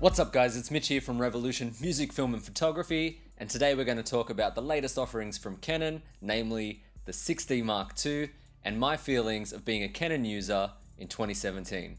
What's up guys, it's Mitch here from Revolution Music, Film and Photography, and today we're going to talk about the latest offerings from Canon, namely the 6D Mark II, and my feelings of being a Canon user in 2017.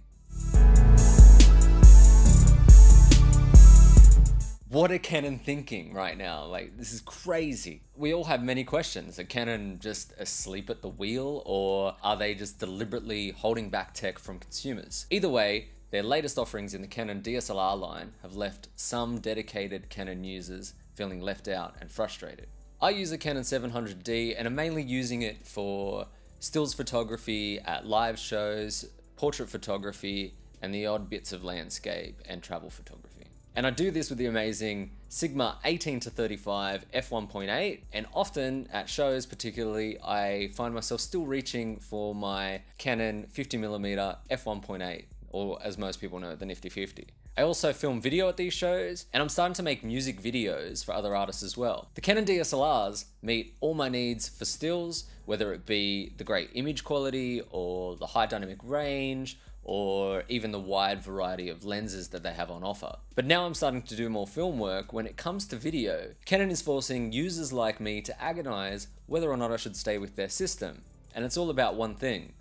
What are Canon thinking right now? Like, this is crazy. We all have many questions. Are Canon just asleep at the wheel, or are they just deliberately holding back tech from consumers? Either way, their latest offerings in the Canon DSLR line have left some dedicated Canon users feeling left out and frustrated. I use a Canon 700D and I'm mainly using it for stills photography at live shows, portrait photography, and the odd bits of landscape and travel photography. And I do this with the amazing Sigma 18 to 35 f1.8 and often at shows particularly I find myself still reaching for my Canon 50mm f1.8 or as most people know, the Nifty 50. I also film video at these shows, and I'm starting to make music videos for other artists as well. The Canon DSLRs meet all my needs for stills, whether it be the great image quality or the high dynamic range or even the wide variety of lenses that they have on offer. But now I'm starting to do more film work. When it comes to video, Canon is forcing users like me to agonize whether or not I should stay with their system. And it's all about one thing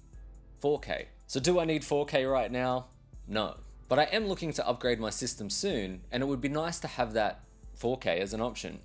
4K. So, do I need 4K right now? No. But I am looking to upgrade my system soon, and it would be nice to have that 4K as an option.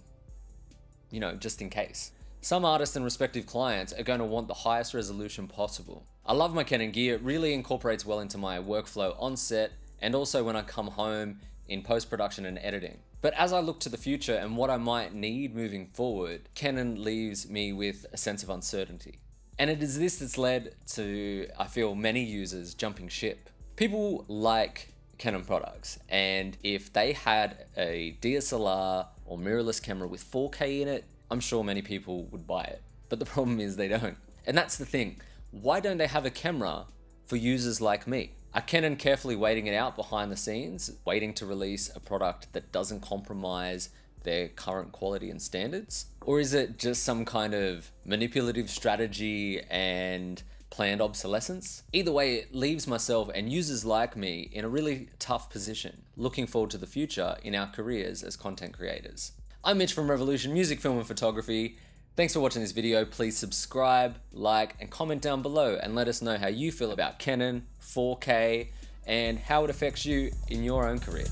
You know, just in case. Some artists and respective clients are going to want the highest resolution possible. I love my Canon gear, it really incorporates well into my workflow on set and also when I come home in post-production and editing. But as I look to the future and what I might need moving forward, Canon leaves me with a sense of uncertainty. And it is this that's led to, I feel, many users jumping ship. People like Canon products, and if they had a DSLR or mirrorless camera with 4K in it, I'm sure many people would buy it. But the problem is they don't. And that's the thing. Why don't they have a camera for users like me? Are Canon carefully waiting it out behind the scenes, waiting to release a product that doesn't compromise their current quality and standards? Or is it just some kind of manipulative strategy and planned obsolescence? Either way, it leaves myself and users like me in a really tough position, looking forward to the future in our careers as content creators. I'm Mitch from Revolution Music, Film and Photography. Thanks for watching this video. Please subscribe, like, and comment down below and let us know how you feel about Canon, 4K, and how it affects you in your own career.